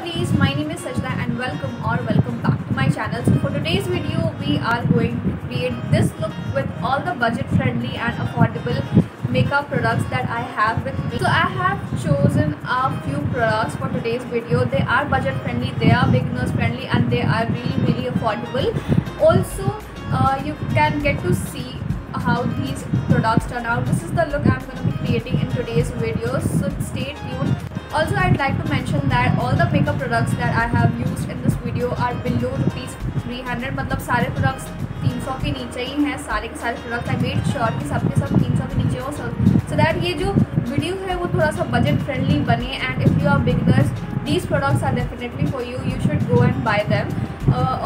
lovelies, my name is Sajda and welcome or welcome back to my channel. So for today's video, we are going to create this look with all the budget friendly and affordable makeup products that I have with me. So I have chosen a few products for today's video. They are budget friendly, they are beginners friendly and they are really really affordable. Also, uh, you can get to see how these products turn out. This is the look I'm going to be creating in today's video. So stay tuned also i'd like to mention that all the makeup products that i have used in this video are below rupees 300 मतलब सारे products 300 के नीचे ही हैं, सारे के सारे product I made sure कि सबके सब 300 के नीचे हो। सो दैट ये जो वीडियो है वो थोड़ा सा बजट फ्रेंडली बने and if you are beginners these products are definitely for you you should go and buy them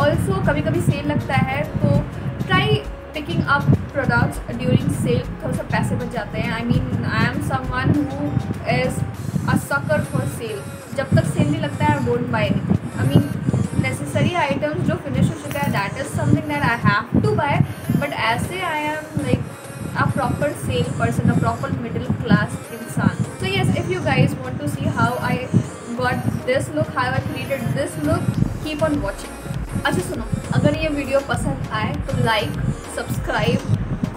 also कभी कभी सेल लगता है तो try picking up products during sale थोड़ा सा पैसे बच जाते हैं। I mean I am someone who is a sucker for sale जब तक सेल नहीं लगता won't buy anything. I mean, necessary items जो finish हो चुका है that is something that I have to buy. But ऐसे I am like a proper sane person, a proper middle class इंसान. So yes, if you guys want to see how I got this look, how I created this look, keep on watching. अच्छा सुनो अगर ये video पसंद आए तो like subscribe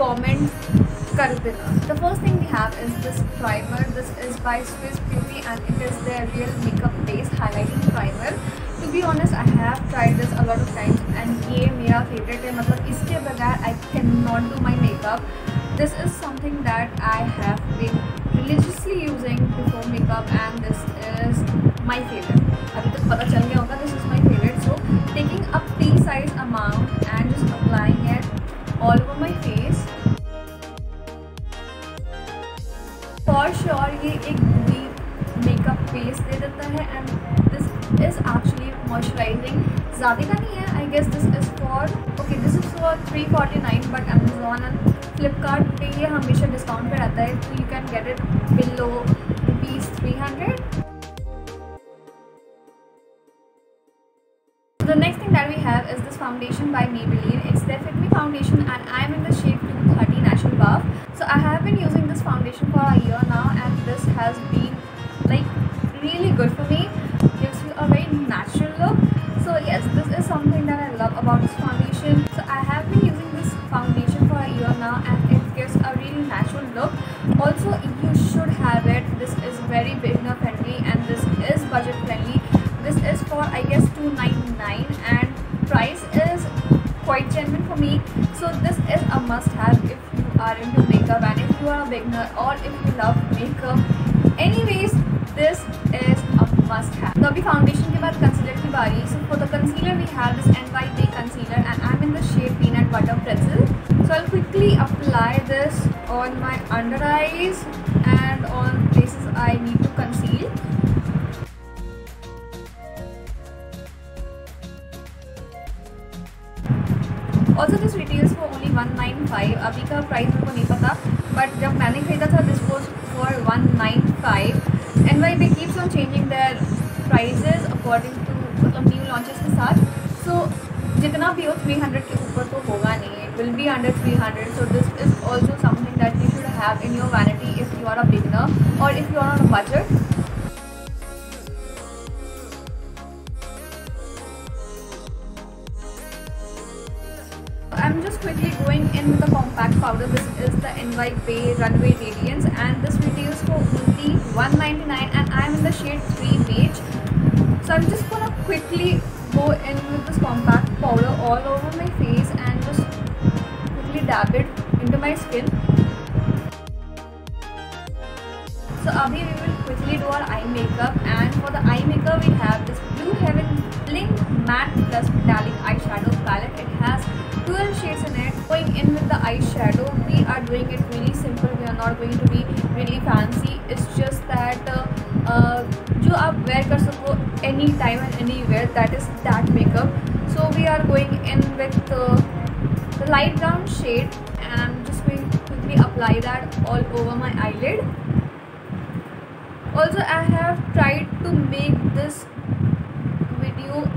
comment कर देना the first thing we have is this primer this is by Swiss Beauty and it is their real makeup base highlighting primer to be honest I have tried this a lot of times and ये मेरा favorite है मतलब इसके बगैर I cannot do my makeup this is something that I have been religiously using before makeup and this is my favorite अभी तक पता चल गया होगा this is my favorite so taking a pea size amount and just applying it all over my face For sure ये एक बुरी makeup base दे देता है and this is actually moisturising ज़्यादा का नहीं है I guess this is for okay this is for three forty nine but Amazon and Flipkart पे ये हमेशा डिस्काउंट पे रहता है तो you can get it below rupees three hundred The next thing that we have is this foundation by Maybelline. It's their Fit Me foundation and I'm in the shade 230 Natural Buff. So I have been using this foundation for a year now and this has been like really good for me. Gives you a very natural look. So yes, this is something that I love about this foundation. So I have been using this foundation for a year now and it gives a really natural look. Also, you should have it. This is very beginner friendly and this is budget friendly this is for I guess 299 and price is quite genuine for me so this is a must have if are into makeup and if you are a beginner or if you love makeup anyways this is a must have. Now foundation ke baad concealer ki bari so for the concealer we have this NY Bae concealer and i'm in the shade peanut butter pretzel. So i'll quickly apply this on my under eyes and on places i need to conceal. का price मेरे को नहीं पता but जब मैंने खरीदा था this was for one nine five and why they keeps on changing their prices according to मतलब न्यू लॉन्चेस के साथ. सो so, जितना भी हो थ्री हंड्रेड के ऊपर तो होगा नहीं. It will be under three hundred so this is also something that you should have in your vanity if you are a beginner और if you are on a budget The Bae Runway Radiance and this video is for only 199 and I'm in the shade 3 beige. So I'm just gonna quickly go in with this compact powder all over my face and just quickly dab it into my skin. So abhi we will quickly do our eye makeup and for the eye makeup we have this Blue Heaven Bling Matte Plus Metallic Eyeshadow Palette. It has 12 shades in it. Going in with the eyeshadow, we are doing it really simple. We are not going to be really fancy. It's just that uh, जो आप wear कर सको any time and anywhere. That is that makeup. So we are going in with uh, the light brown shade and I'm just going to quickly apply that all over my eyelid. Also, I have tried to make this video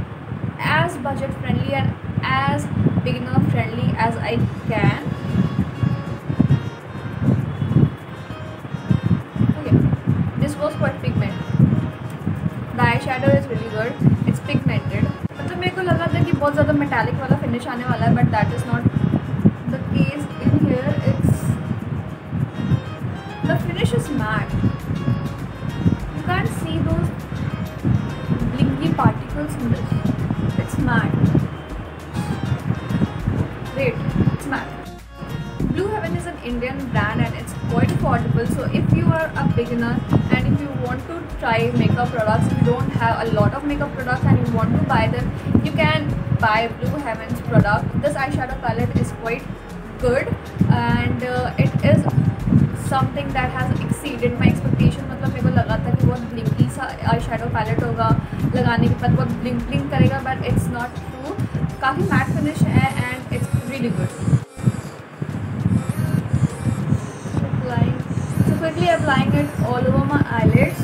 as budget friendly and as beginner friendly as I can. Okay, this was quite pigment. The eyeshadow shadow is really good. It's pigmented. मतलब मेरे को लगा था कि बहुत ज़्यादा metallic वाला finish आने वाला है but that is not the case in here. It's the finish is matte. You can't see those blinky particles in this. It's matte. Are a beginner and if you want to try makeup products, you don't have a lot of makeup products and you want to buy them, you can buy Blue Heaven's product. This eyeshadow palette is quite good and uh, it is something that has exceeded my expectation मतलब मेरे को लगा था कि बहुत blingy सा eye shadow palette होगा लगाने के बाद बहुत ब्लिंक ब्लिंक करेगा बट इट्स नॉट ट्रू काफ़ी मैट फिनिश है and it's really good applying so quickly applying it all over my eyelids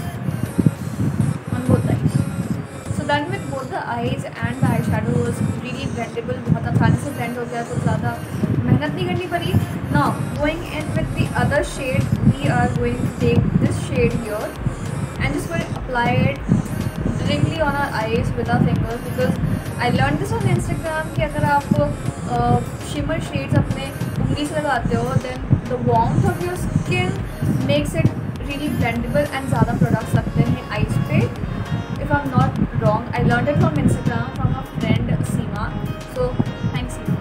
on both eyes so done with both the eyes and the eyeshadow was really blendable बहुत आसानी से blend हो गया तो ज़्यादा मेहनत नहीं करनी पड़ी now going in with the other shade we are going to take this shade here and just going to apply it directly on our eyes with our fingers because I learned this on Instagram कि अगर आप shimmer shades अपने उंगली से लगाते हो then the warmth of your skin makes it really blendable and ज़्यादा products लगते हैं eyes पे if I'm not wrong I learned it from Instagram from a friend Seema so thanks Seema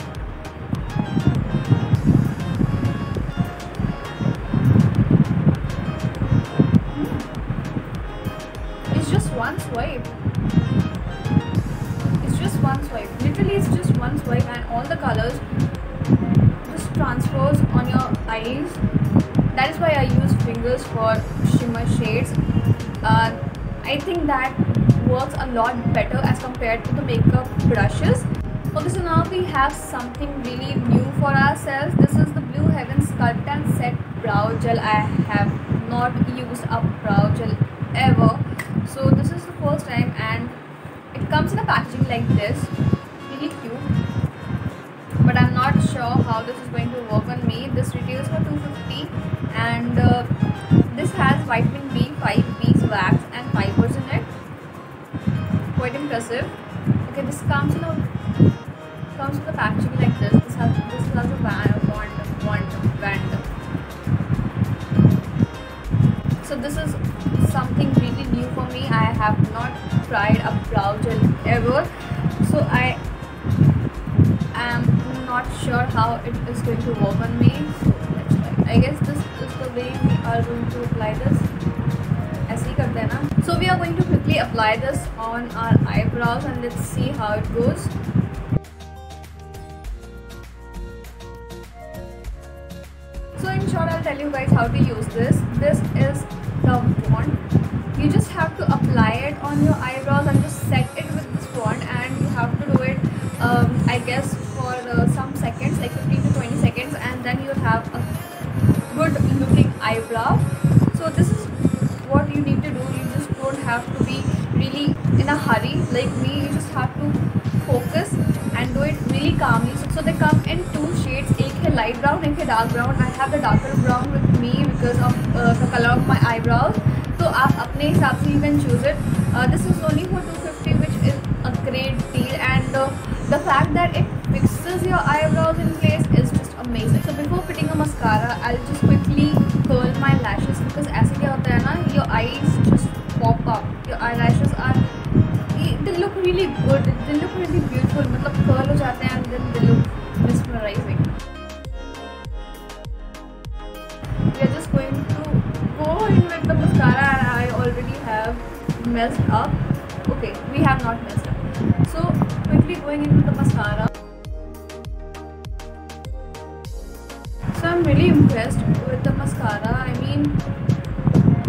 it's just one swipe it's just one swipe literally it's just one swipe and all the colors just transfers on your eyes that is why i for shimmer shades. Uh, i think that works a lot better as compared to the makeup brushes. Okay so now we have something really new for ourselves. This is the blue heaven sculpt and set brow gel. I have not used a brow gel ever. So this is the first time and it comes in a packaging like this. Really cute. But i'm not sure how this is going to work on me. This retails for 250 and uh, quite okay this comes in a comes with a packaging like this. This has this has a band bond bond band. So this is something really new for me. I have not tried a brow gel ever. So i am not sure how it is going to work on me. So let's try. I guess this is the way we are going to apply this so we are going to quickly apply this on our eyebrows and let's see how it goes. So in short, I'll tell you guys how to use this. This is the wand. You just have to apply it on your eyebrows and just in a hurry like me you just have to focus and do it really calmly. So they come in two shades. Ek hai light brown ek hai dark brown. I have the darker brown with me because of uh, the color of my eyebrows. So aap apne hisab se you can choose it. Uh, this is only for 250 which is a great deal. And uh, the fact that it fixes your eyebrows in place is just amazing. So before putting a mascara i'll just quickly really good. They look really beautiful. मतलब curl हो जाते हैं and then they look mesmerizing. We are just going to go in with the mascara and I already have messed up. Okay, we have not messed up. So quickly going in with the mascara. So I'm really impressed with the mascara. I mean,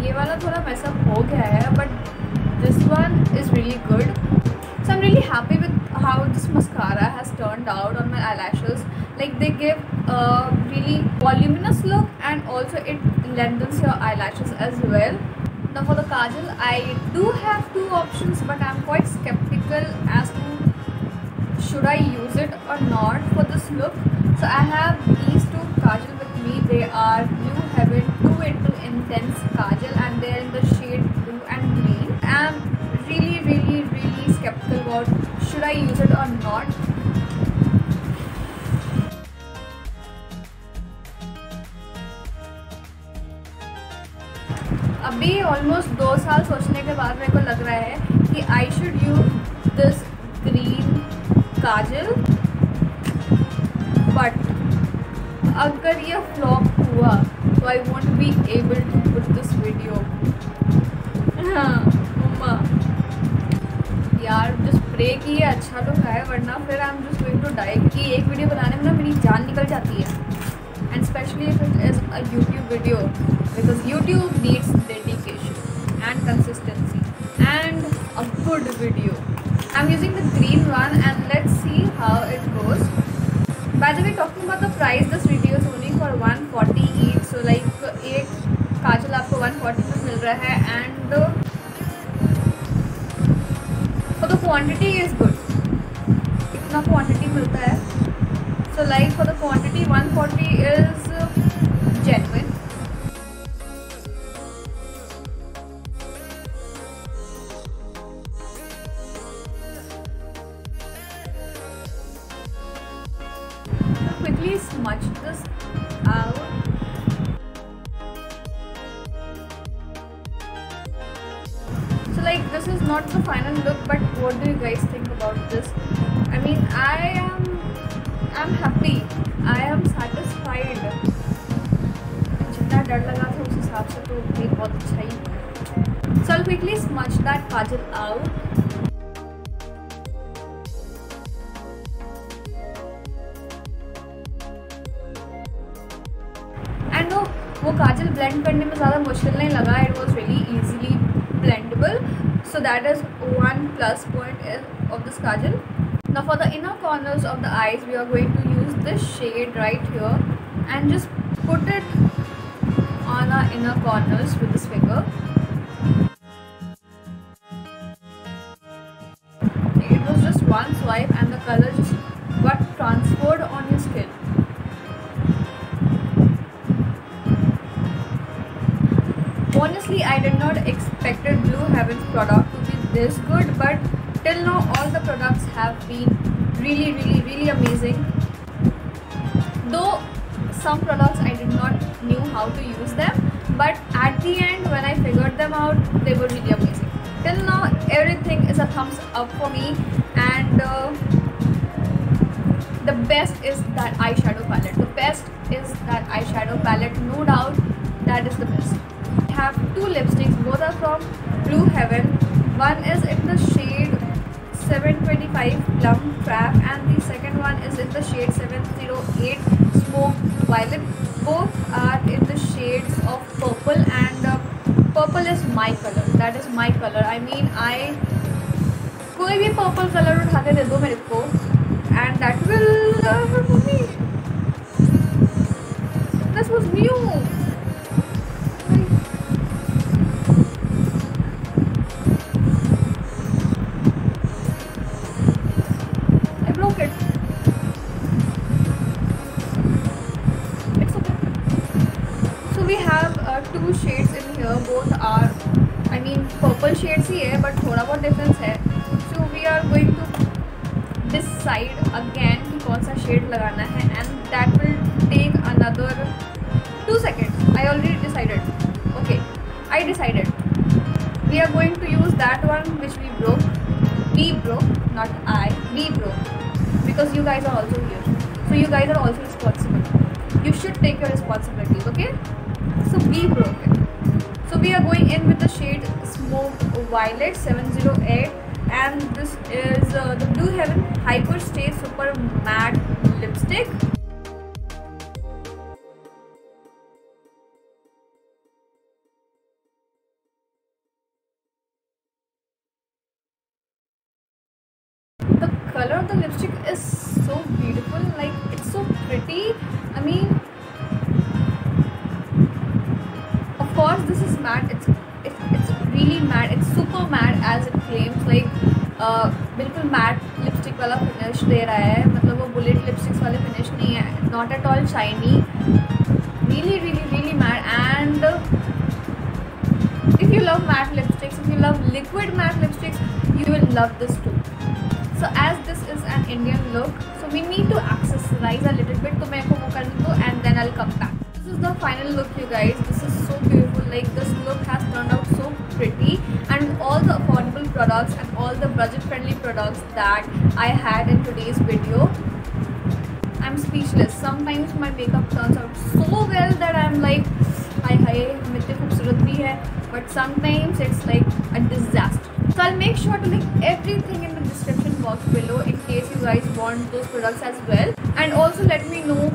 ये वाला थोड़ा mess up हो गया है but this one is really good. Happy with how this mascara has turned out on my eyelashes. Like they give a really voluminous look and also it lengthens your eyelashes as well. Now for the kajal, I do have two options but I'm quite skeptical as to should I use it or not for this look. So I have these two kajal with me. They are Blue should I use it or not? अभी almost दो साल सोचने के बाद मेरे को लग रहा है कि I should use this green kajal. But अगर ये फ्लॉप हुआ तो I won't be able to put this video हाँ। स्प्रे की ये अच्छा लुक आए वरना फिर I am just going to die क्योंकि एक वीडियो बनाने में ना मेरी जान निकल जाती है। And specially if it is a YouTube video because YouTube needs dedication and consistency and a good video I am using the green one and let's see how it goes by the way, talking about the price, this video is only for 140 quantity is good इतना quantity मिलता है so like for the quantity 140 is genuine quickly smudge this out. So like this is not the final look but what do you guys think about this? I mean I am I'm happy. I am satisfied. जितना डर लगा था उस हिसाब से तो भाई बहुत अच्छा ही हुआ I'll quickly smudge that kajal out. And वो काजल ब्लेंड करने में ज़्यादा मुश्किल नहीं लगा it was really easily blendable so that is one plus point of this kajal now for the inner corners of the eyes we are going to use this shade right here and just put it on our inner corners with this finger. Honestly i did not expected blue heavens product to be this good but till now all the products have been really really really amazing. Though some products i did not knew how to use them but at the end when i figured them out they were really amazing. Till now everything is a thumbs up for me and uh, the best is that eyeshadow palette. The best is that eyeshadow palette no doubt that is the best I have two lipsticks both are from blue heaven one is in the shade 725 plum trap and the second one is in the shade 708 smoke violet both are in the shades of purple and uh, purple is my color that is my color i mean i कोई भी purple colour उठा के दे दो मेरे को and that will help me this was new two shades in here both are I mean purple shades ही है but थोड़ा बहुत डिफरेंस है so we are going to this side again कि कौन सा शेड लगाना है and that will take another two second I already decided okay I decided we are going to use that one which we bro we bro not I we bro because you guys are also here so you guys are also responsible you should take your responsibility okay So we broke it. So we are going in with the shade Smoke Violet 708 and this is uh, the Blue Heaven Hyper Stay Super Matte Lipstick. the color of the lipstick is so beautiful like it's so pretty i mean course this is matte it's it's, it's really matte it's super matte as it claims like uh, बिल्कुल matte lipstick वाला finish दे रहा है मतलब वो bullet lipsticks वाले finish नहीं है not at all shiny really really really matte and if you love matte lipsticks if you love liquid matte lipsticks you will love this too so as this is an Indian look so we need to accessorize a little bit to make and then I'll come back this is the final look you guys this is so beautiful. Like this look has turned out so pretty. And all the affordable products and all the budget friendly products that I had in today's video I'm speechless. Sometimes my makeup turns out so well that I'm like hi hi but sometimes it's like a disaster. So I'll make sure to link everything in the description box below guys want those products as well and also let me know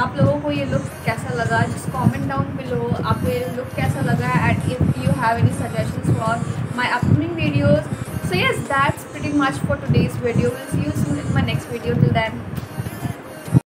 आप लोगों को ये look कैसा लगा just comment down below आपको ये look कैसा लगा and if you have any suggestions for my upcoming videos so yes that's pretty much for today's video we'll see you soon in my next video till then